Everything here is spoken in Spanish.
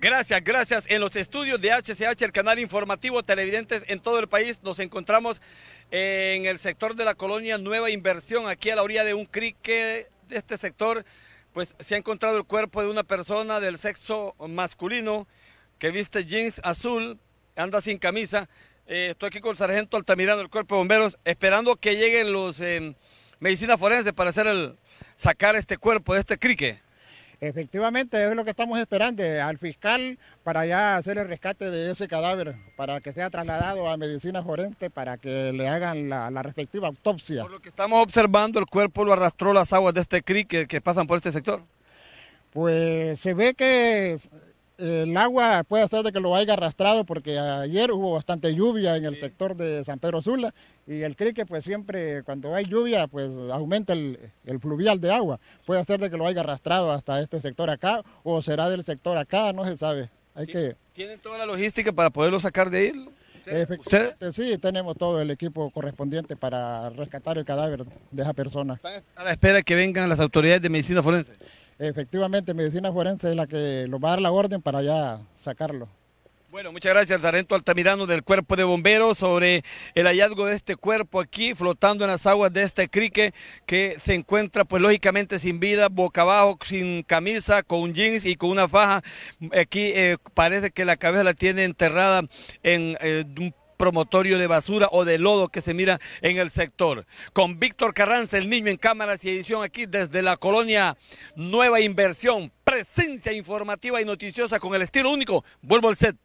Gracias, gracias. En los estudios de HCH, el canal informativo televidentes en todo el país, nos encontramos en el sector de la colonia Nueva Inversión, aquí a la orilla de un crique de este sector, pues se ha encontrado el cuerpo de una persona del sexo masculino que viste jeans azul, anda sin camisa. Eh, estoy aquí con el sargento Altamirano del Cuerpo de Bomberos, esperando que lleguen los eh, medicinas forenses para hacer el, sacar este cuerpo de este crique. Efectivamente, es lo que estamos esperando al fiscal para ya hacer el rescate de ese cadáver, para que sea trasladado a medicina forense para que le hagan la, respectiva autopsia. Por lo que estamos observando, el cuerpo lo arrastró las aguas de este crique que pasan por este sector. Pues se ve que el agua puede ser de que lo haya arrastrado porque ayer hubo bastante lluvia en el sector de San Pedro Sula y el crique pues siempre cuando hay lluvia pues aumenta el, fluvial de agua. Puede ser de que lo haya arrastrado hasta este sector acá o será del sector acá, no se sabe. Hay que... ¿Tienen toda la logística para poderlo sacar de ahí? Sí, tenemos todo el equipo correspondiente para rescatar el cadáver de esa persona. ¿Están a la espera que vengan las autoridades de medicina forense? Efectivamente medicina forense es la que lo va a dar la orden para ya sacarlo. Bueno, muchas gracias al sargento Altamirano del Cuerpo de Bomberos sobre el hallazgo de este cuerpo aquí flotando en las aguas de este crique que se encuentra pues lógicamente sin vida, boca abajo, sin camisa, con jeans y con una faja. Aquí eh, parece que la cabeza la tiene enterrada en eh, un promotorio de basura o de lodo que se mira en el sector. Con Víctor Carranza, el niño en cámaras y edición aquí desde la colonia Nueva Inversión. Presencia informativa y noticiosa con el estilo único. Vuelvo al set.